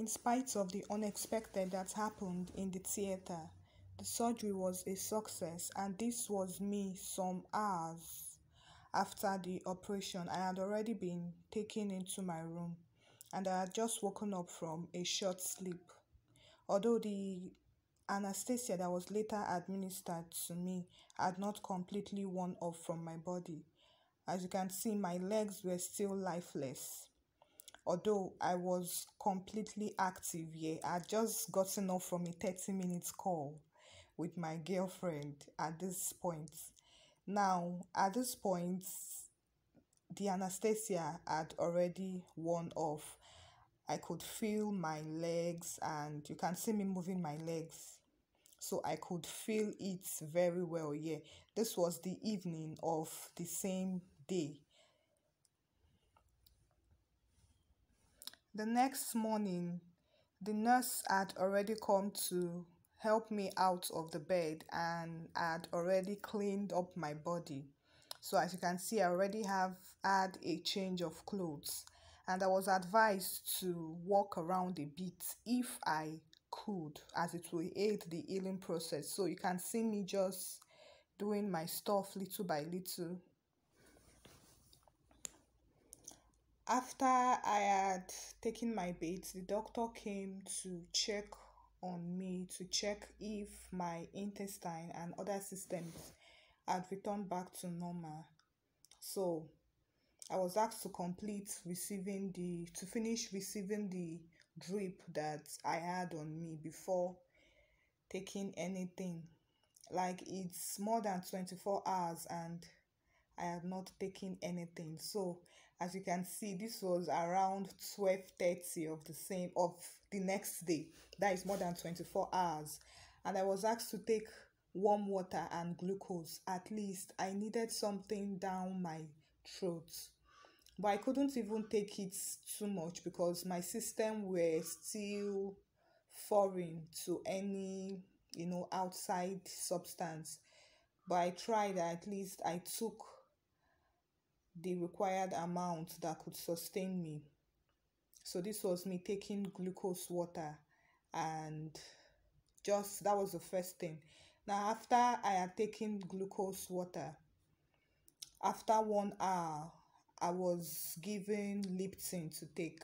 In spite of the unexpected that happened in the theater, the surgery was a success, and this was me some hours after the operation. I had already been taken into my room and I had just woken up from a short sleep. Although the anesthesia that was later administered to me had not completely worn off from my body. As you can see, my legs were still lifeless. Although I was completely active, yeah, I just gotten off from a 30 minutes call with my girlfriend at this point. Now, at this point, the anesthesia had already worn off. I could feel my legs, and you can see me moving my legs. So I could feel it very well. Yeah, this was the evening of the same day. The next morning, the nurse had already come to help me out of the bed and had already cleaned up my body. So as you can see, I already have had a change of clothes and I was advised to walk around a bit if I could as it will aid the healing process. So you can see me just doing my stuff little by little. After I had taken my bath, the doctor came to check on me to check if my intestine and other systems had returned back to normal. So I was asked to complete receiving the to finish receiving the drip that I had on me before taking anything. Like it's more than 24 hours and I have not taken anything. So as you can see, this was around 12:30 of the same of the next day. That is more than 24 hours. And I was asked to take warm water and glucose. At least I needed something down my throat. But I couldn't even take it too much because my system were still foreign to any, you know, outside substance. But I tried at least I took the required amount that could sustain me. So this was me taking glucose water and just that was the first thing. Now after I had taken glucose water, after one hour, I was given Lipton to take.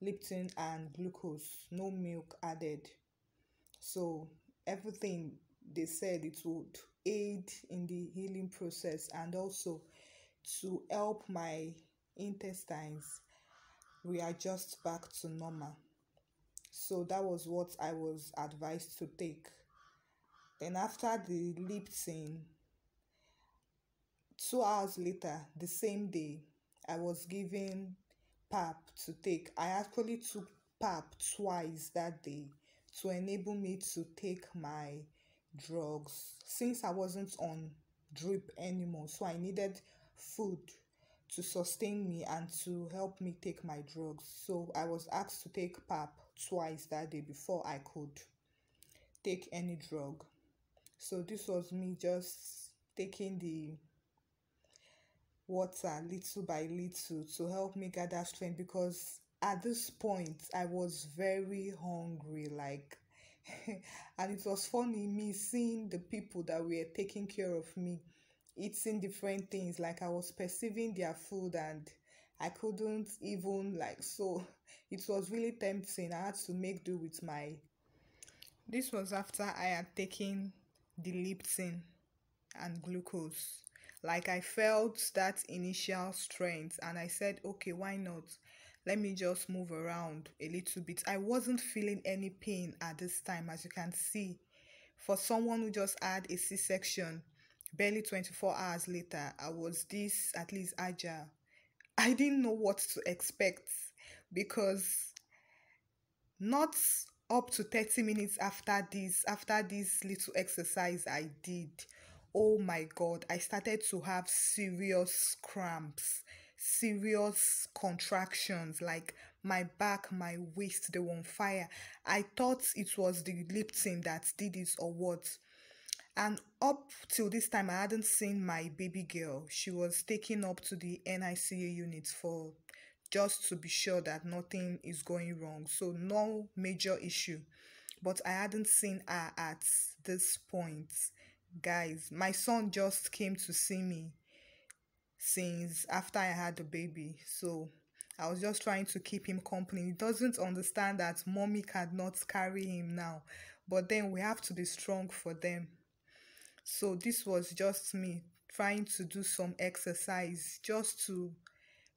Lipton and glucose, no milk added. So everything they said it would aid in the healing process and also to help my intestines readjust back to normal. So that was what I was advised to take. Then after the Lipton, two hours later, the same day, I was given PAP to take. I actually took PAP twice that day to enable me to take my drugs since I wasn't on drip anymore. So I needed food to sustain me and to help me take my drugs. So I was asked to take PAP twice that day before I could take any drug. So this was me just taking the water little by little to help me gather strength because at this point I was very hungry like and it was funny me seeing the people that were taking care of me eating different things. Like i was perceiving their food and i couldn't even like so it was really tempting. I had to make do with my this was after i had taken the lipton and glucose. Like i felt that initial strength and i said okay why not? Let me just move around a little bit. I wasn't feeling any pain at this time as you can see. For someone who just had a c-section barely 24 hours later, I was this at least agile. I didn't know what to expect because not up to 30 minutes after this, after this little exercise I did, oh my god, I started to have serious cramps, serious contractions, like my back, my waist, they were on fire. I thought it was the Lipton that did it or what and up till this time, I hadn't seen my baby girl. She was taken up to the NICU unit for just to be sure that nothing is going wrong. So, no major issue. But I hadn't seen her at this point. Guys, my son just came to see me since after I had the baby. So, I was just trying to keep him company. He doesn't understand that mommy cannot carry him now. But then we have to be strong for them. So this was just me trying to do some exercise just to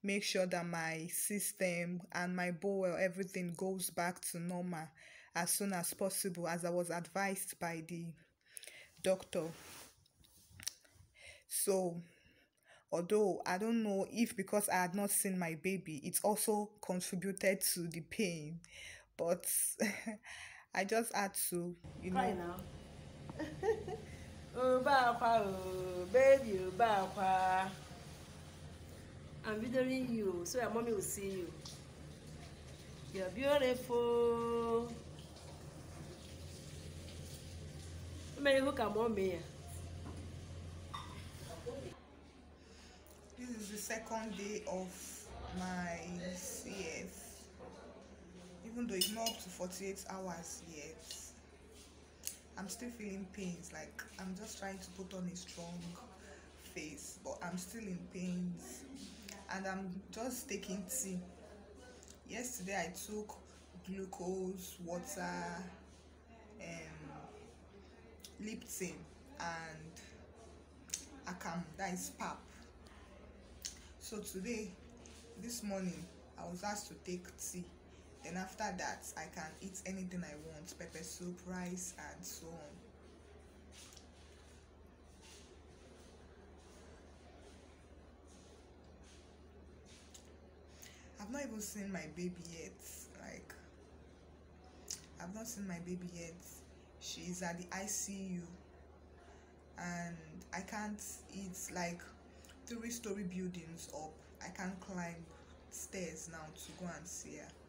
make sure that my system and my bowel everything goes back to normal as soon as possible as I was advised by the doctor. So although I don't know if because I had not seen my baby, it also contributed to the pain. But I just had to, you know. Now. oh, bakwa, oh, baby, oh, bakwa. I'm videoing you so your mommy will see you. You're beautiful. Many who come on me. This is the second day of my CF. Even though it's not up to 48 hours yet, I'm still feeling pains. Like I'm just trying to put on a strong face, but I'm still in pains. And I'm just taking tea. Yesterday I took glucose, water, um, Lipton, and Akam, that is pap. So today, this morning, I was asked to take tea. Then after that, I can eat anything I want, pepper soup, rice, and so on. I've not even seen my baby yet. Like, I've not seen my baby yet. She's at the ICU, and I can't. It's like three story buildings up. I can't climb stairs now to go and see her.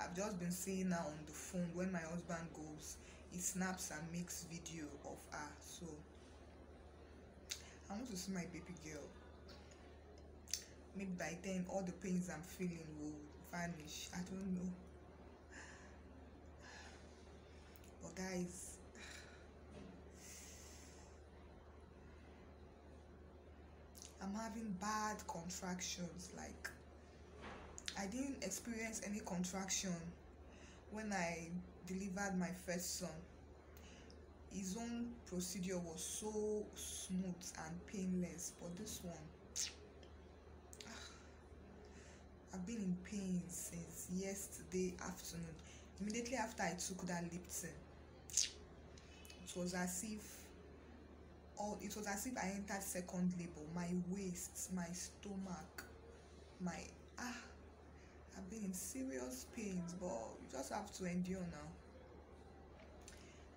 I've just been seeing her on the phone when my husband goes. He snaps and makes video of her. So I want to see my baby girl. Maybe by then all the pains I'm feeling will vanish. I don't know. But guys, I'm having bad contractions. Like, I didn't experience any contraction when I delivered my first son. His own procedure was so smooth and painless, but this one, I've been in pain since yesterday afternoon. Immediately after I took that Lipton, it was as if all it was as if I entered second labor. My waist, my stomach, my ah I've been in serious pains, but you just have to endure now.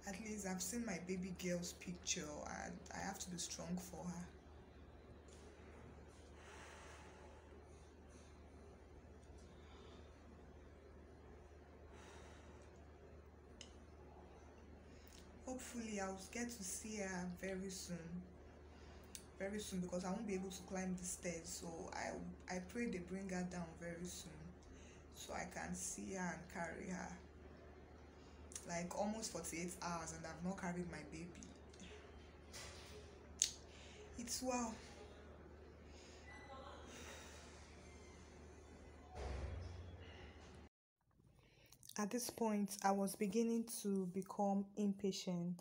At least I've seen my baby girl's picture and I have to be strong for her. hopefully I'll get to see her very soon very soon because I won't be able to climb the stairs so I I pray they bring her down very soon so I can see her and carry her. Like almost 48 hours and I've not carried my baby. It's well At this point, I was beginning to become impatient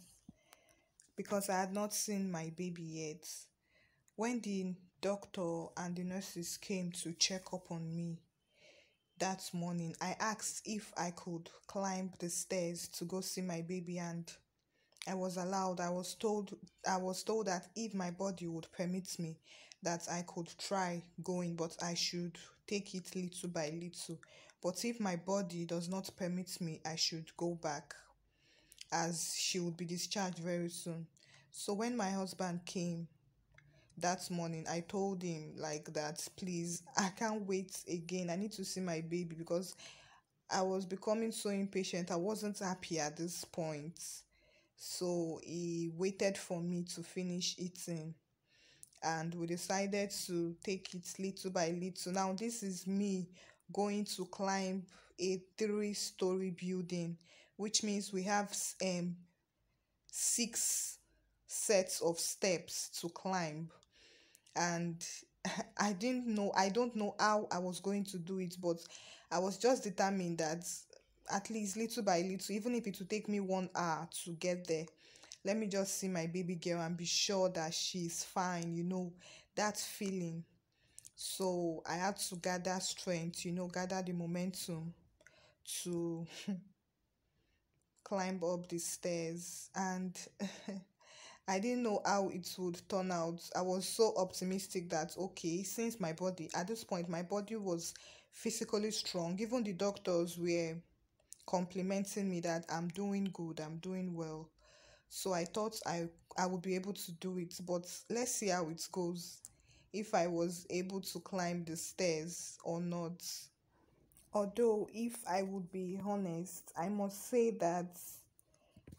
because I had not seen my baby yet. When the doctor and the nurses came to check up on me that morning, I asked if I could climb the stairs to go see my baby and I was allowed. I was told I was told that if my body would permit me that I could try going but I should take it little by little but if my body does not permit me, I should go back as she would be discharged very soon. So when my husband came that morning, I told him like that, please, I can't wait again. I need to see my baby because I was becoming so impatient. I wasn't happy at this point. So he waited for me to finish eating and we decided to take it little by little. Now, this is me going to climb a three story building, which means we have um six sets of steps to climb. And I didn't know, I don't know how I was going to do it, but I was just determined that at least little by little, even if it would take me one hour to get there, let me just see my baby girl and be sure that she's fine, you know, that feeling. So I had to gather strength, you know, gather the momentum to climb up the stairs and I didn't know how it would turn out. I was so optimistic that okay, since my body at this point my body was physically strong, even the doctors were complimenting me that I'm doing good, I'm doing well. So I thought I I would be able to do it, but let's see how it goes. If I was able to climb the stairs or not. Although if I would be honest, I must say that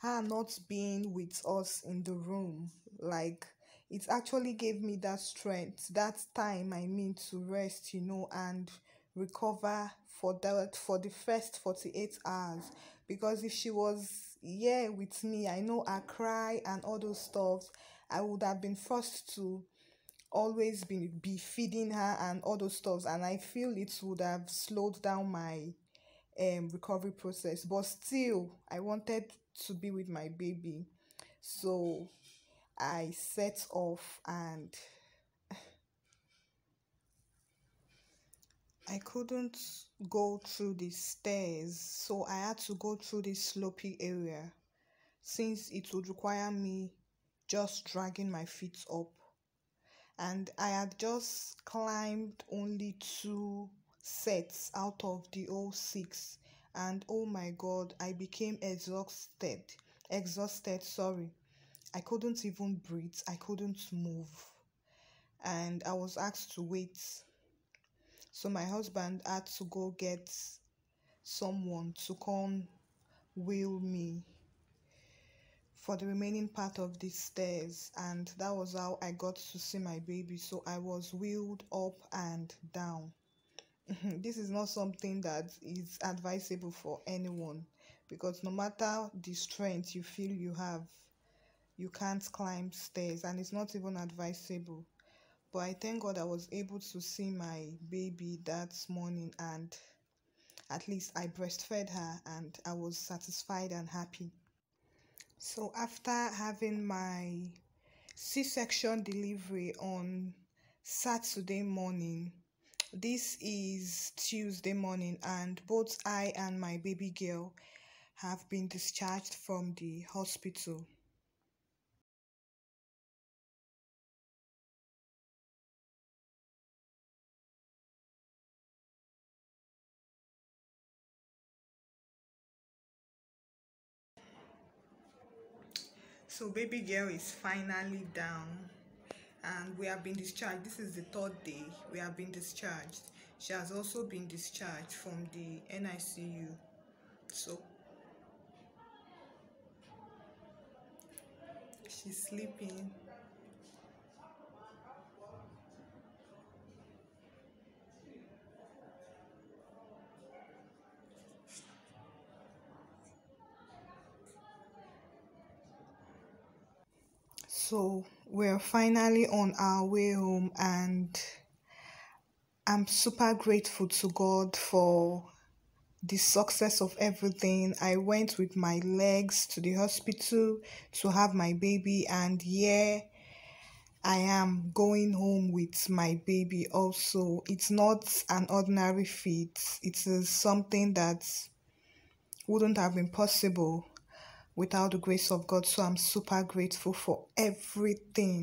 her not being with us in the room like it actually gave me that strength that time i mean to rest you know and recover for that for the first 48 hours. Because if she was here with me i know i cry and all those stuff i would have been forced to always be, be feeding her and all those stuff and i feel it would have slowed down my um recovery process but still i wanted to be with my baby. So I set off and I couldn't go through the stairs, so I had to go through this slopey area since it would require me just dragging my feet up. And I had just climbed only two sets out of the whole six. And oh my god i became exhausted. Exhausted sorry. I couldn't even breathe. I couldn't move. And i was asked to wait. So my husband had to go get someone to come wheel me for the remaining part of the stairs. And that was how i got to see my baby. So i was wheeled up and down Mm-hmm. this is not something that is advisable for anyone because no matter the strength you feel you have, you can't climb stairs and it's not even advisable. But I thank God I was able to see my baby that morning and at least I breastfed her and I was satisfied and happy. So after having my C-section delivery on Saturday morning, this is Tuesday morning, and both I and my baby girl have been discharged from the hospital. So baby girl is finally down and we have been discharged. This is the third day we have been discharged. She has also been discharged from the NICU. So she's sleeping. So we're finally on our way home, and I'm super grateful to God for the success of everything. I went with my legs to the hospital to have my baby, and yeah, I am going home with my baby also. It's not an ordinary feat, it is something that wouldn't have been possible without the grace of God. So I'm super grateful for everything.